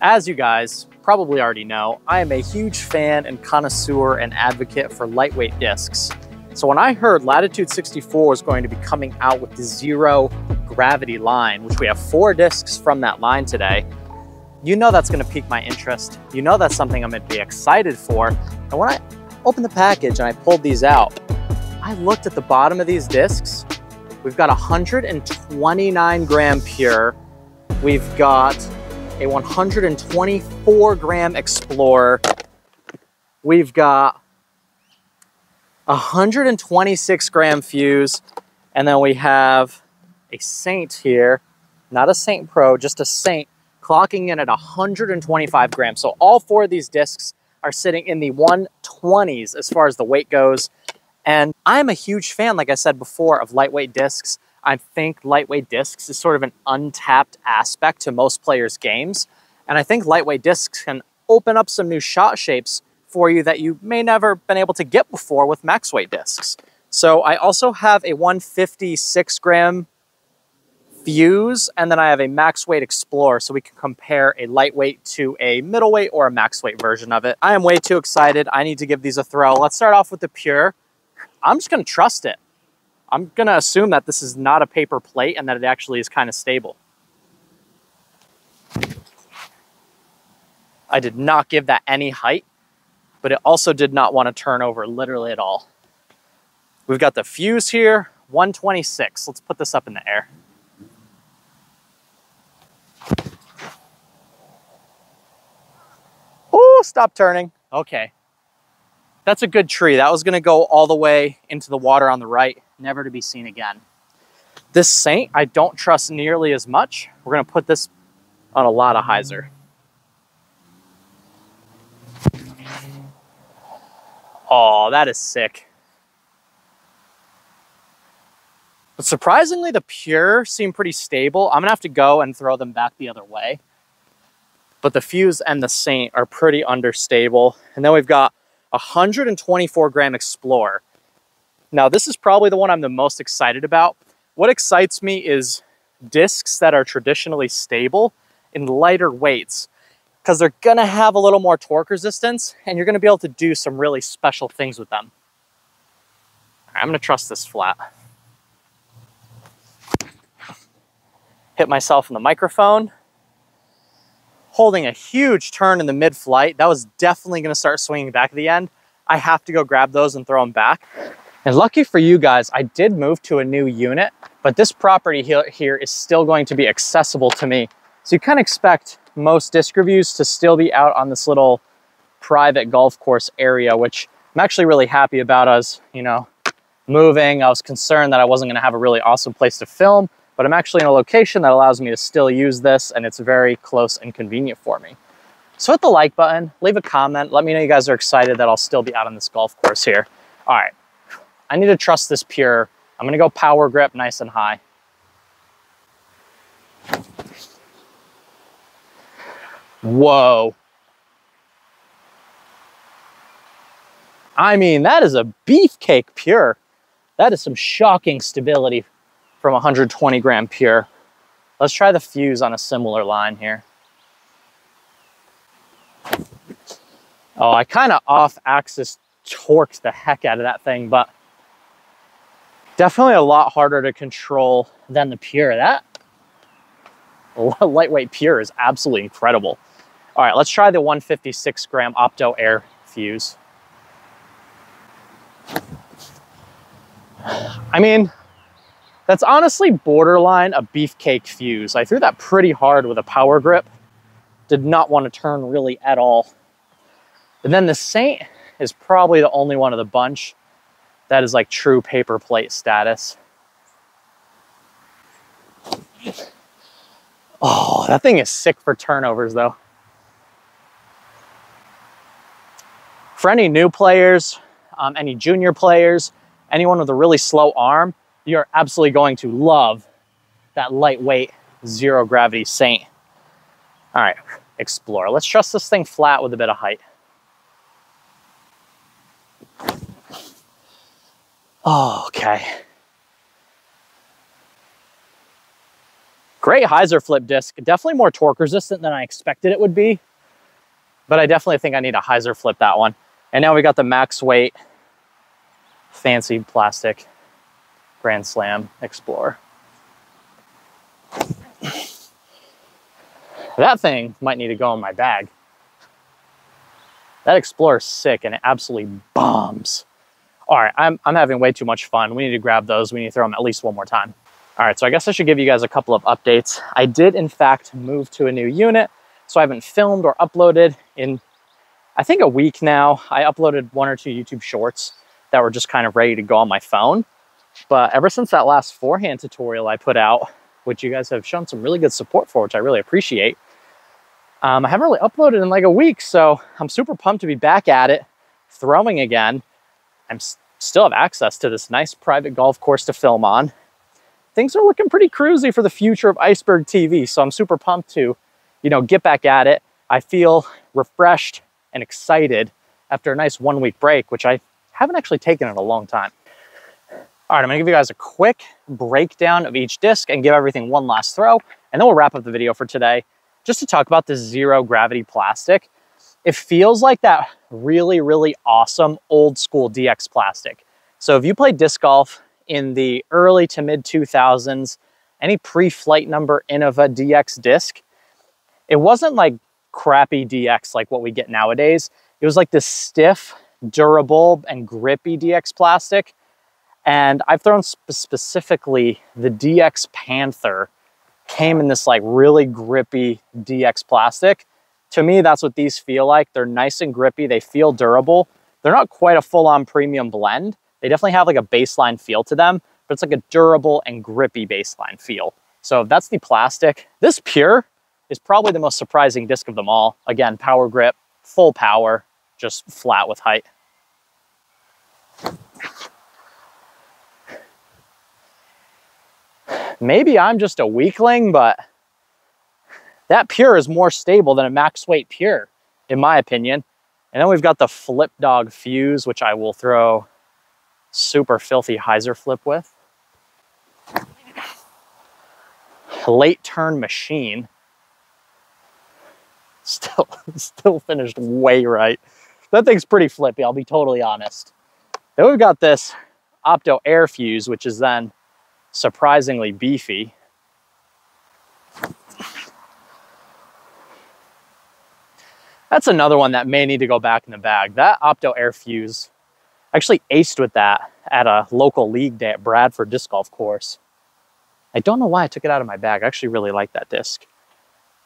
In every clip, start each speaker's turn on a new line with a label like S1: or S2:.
S1: As you guys probably already know, I am a huge fan and connoisseur and advocate for lightweight discs. So when I heard Latitude 64 was going to be coming out with the zero gravity line, which we have four discs from that line today, you know that's gonna pique my interest. You know that's something I'm gonna be excited for. And when I opened the package and I pulled these out, I looked at the bottom of these discs. We've got 129 gram pure. We've got a 124 gram Explorer. We've got 126 gram fuse. And then we have a Saint here, not a Saint Pro, just a Saint, clocking in at 125 grams. So all four of these discs are sitting in the 120s as far as the weight goes. And I'm a huge fan, like I said before, of lightweight discs. I think lightweight discs is sort of an untapped aspect to most players' games. And I think lightweight discs can open up some new shot shapes for you that you may never been able to get before with max weight discs. So I also have a 156 gram fuse, and then I have a max weight Explorer, so we can compare a lightweight to a middleweight or a max weight version of it. I am way too excited. I need to give these a throw. Let's start off with the Pure. I'm just gonna trust it. I'm gonna assume that this is not a paper plate and that it actually is kind of stable. I did not give that any height, but it also did not want to turn over literally at all. We've got the fuse here, 126. Let's put this up in the air. Oh, stop turning. Okay. That's a good tree. That was gonna go all the way into the water on the right, never to be seen again. This Saint, I don't trust nearly as much. We're gonna put this on a lot of hyzer. Oh, that is sick. But surprisingly, the Pure seem pretty stable. I'm gonna have to go and throw them back the other way. But the Fuse and the Saint are pretty understable. And then we've got 124 gram Explorer. Now, this is probably the one I'm the most excited about. What excites me is discs that are traditionally stable in lighter weights because they're gonna have a little more torque resistance and you're gonna be able to do some really special things with them. I'm gonna trust this flat. Hit myself in the microphone. Holding a huge turn in the mid-flight. That was definitely gonna start swinging back at the end. I have to go grab those and throw them back. And lucky for you guys, I did move to a new unit, but this property here is still going to be accessible to me. So you can expect most disc reviews to still be out on this little private golf course area, which I'm actually really happy about us, you know, moving. I was concerned that I wasn't gonna have a really awesome place to film, but I'm actually in a location that allows me to still use this and it's very close and convenient for me. So hit the like button, leave a comment, let me know you guys are excited that I'll still be out on this golf course here. All right, I need to trust this pure. I'm gonna go power grip nice and high. Whoa. I mean, that is a beefcake pure. That is some shocking stability from 120 gram pure. Let's try the fuse on a similar line here. Oh, I kind of off axis torqued the heck out of that thing, but definitely a lot harder to control than the pure. That lightweight pure is absolutely incredible. All right, let's try the 156 gram Opto Air fuse. I mean, that's honestly borderline a beefcake fuse. I threw that pretty hard with a power grip. Did not want to turn really at all. And then the Saint is probably the only one of the bunch that is like true paper plate status. Oh, that thing is sick for turnovers though. For any new players, um, any junior players, anyone with a really slow arm, you're absolutely going to love that lightweight zero gravity Saint. All right, Explorer. Let's trust this thing flat with a bit of height. Oh, okay. Great hyzer flip disc, definitely more torque resistant than I expected it would be, but I definitely think I need a hyzer flip that one. And now we got the max weight fancy plastic Grand Slam Explorer. That thing might need to go in my bag. That Explorer's sick and it absolutely bombs. All right, I'm, I'm having way too much fun. We need to grab those. We need to throw them at least one more time. All right, so I guess I should give you guys a couple of updates. I did, in fact, move to a new unit, so I haven't filmed or uploaded in, I think, a week now. I uploaded one or two YouTube shorts that were just kind of ready to go on my phone. But ever since that last forehand tutorial I put out, which you guys have shown some really good support for, which I really appreciate, um, I haven't really uploaded in like a week, so I'm super pumped to be back at it, throwing again. I'm still have access to this nice private golf course to film on things are looking pretty cruisy for the future of Iceberg TV. So I'm super pumped to, you know, get back at it. I feel refreshed and excited after a nice one week break, which I haven't actually taken in a long time. All right, I'm gonna give you guys a quick breakdown of each disc and give everything one last throw, and then we'll wrap up the video for today just to talk about this zero gravity plastic. It feels like that really, really awesome old school DX plastic. So if you play disc golf in the early to mid 2000s, any pre-flight number Innova DX disc, it wasn't like crappy DX like what we get nowadays. It was like this stiff, durable, and grippy DX plastic. And I've thrown sp specifically the DX Panther came in this like really grippy DX plastic. To me, that's what these feel like. They're nice and grippy. They feel durable. They're not quite a full-on premium blend, they definitely have like a baseline feel to them, but it's like a durable and grippy baseline feel. So that's the plastic. This Pure is probably the most surprising disc of them all. Again, power grip, full power, just flat with height. Maybe I'm just a weakling, but that Pure is more stable than a max weight Pure, in my opinion. And then we've got the Flip Dog Fuse, which I will throw super filthy hyzer flip with. Late turn machine. Still, still finished way right. That thing's pretty flippy, I'll be totally honest. Then we've got this Opto air fuse, which is then surprisingly beefy. That's another one that may need to go back in the bag. That Opto air fuse actually aced with that at a local league day at Bradford Disc Golf Course. I don't know why I took it out of my bag. I actually really like that disc.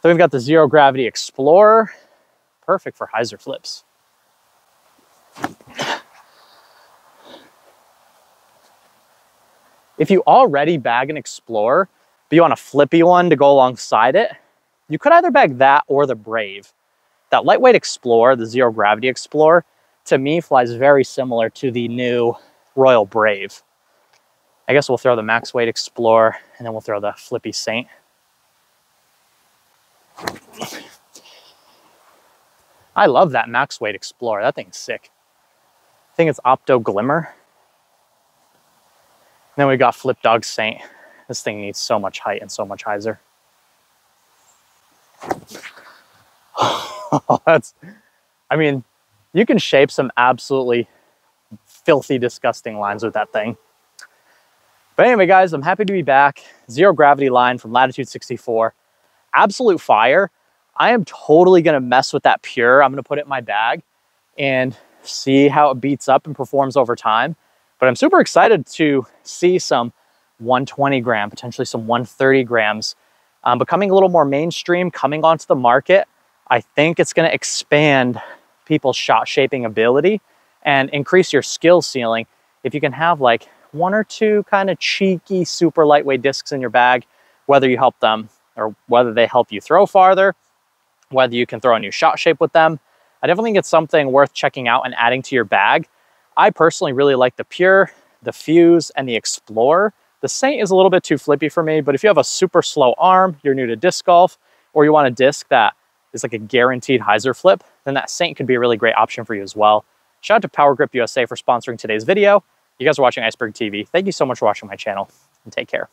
S1: Then we've got the Zero Gravity Explorer. Perfect for hyzer flips. If you already bag an Explorer, but you want a flippy one to go alongside it, you could either bag that or the Brave. That lightweight Explorer, the Zero Gravity Explorer, to me flies very similar to the new Royal Brave. I guess we'll throw the max weight Explorer and then we'll throw the Flippy Saint. I love that max weight Explorer. That thing's sick. I think it's Opto Glimmer. And then we got Flip Dog Saint. This thing needs so much height and so much hyzer. That's, I mean, you can shape some absolutely filthy, disgusting lines with that thing. But anyway, guys, I'm happy to be back. Zero gravity line from Latitude 64. Absolute fire. I am totally gonna mess with that pure. I'm gonna put it in my bag and see how it beats up and performs over time. But I'm super excited to see some 120 gram, potentially some 130 grams, um, becoming a little more mainstream, coming onto the market. I think it's gonna expand people's shot shaping ability and increase your skill ceiling if you can have like one or two kind of cheeky, super lightweight discs in your bag, whether you help them or whether they help you throw farther, whether you can throw a new shot shape with them. I definitely think it's something worth checking out and adding to your bag. I personally really like the Pure, the Fuse, and the Explorer. The Saint is a little bit too flippy for me, but if you have a super slow arm, you're new to disc golf, or you want a disc that is like a guaranteed hyzer flip, then that Saint could be a really great option for you as well. Shout out to Power Grip USA for sponsoring today's video. You guys are watching Iceberg TV. Thank you so much for watching my channel and take care.